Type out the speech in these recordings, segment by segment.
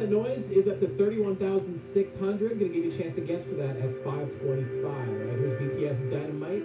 that noise is up to 31,600. Gonna give you a chance to guess for that at 525. All right, here's BTS Dynamite.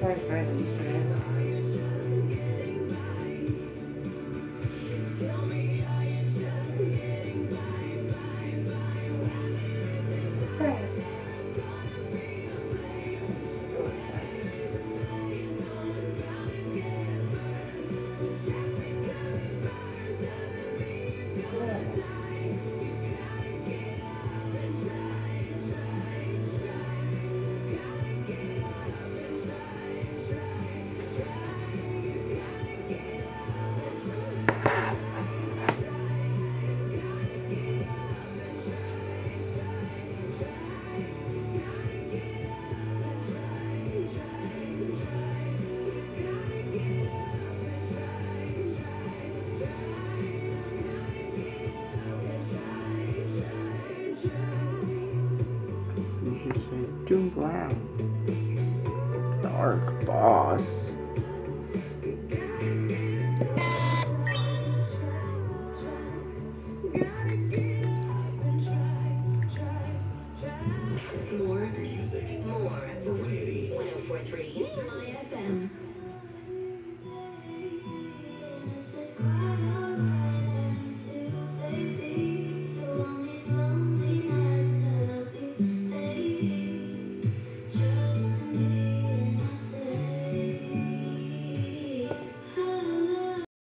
think that's say June Dark boss.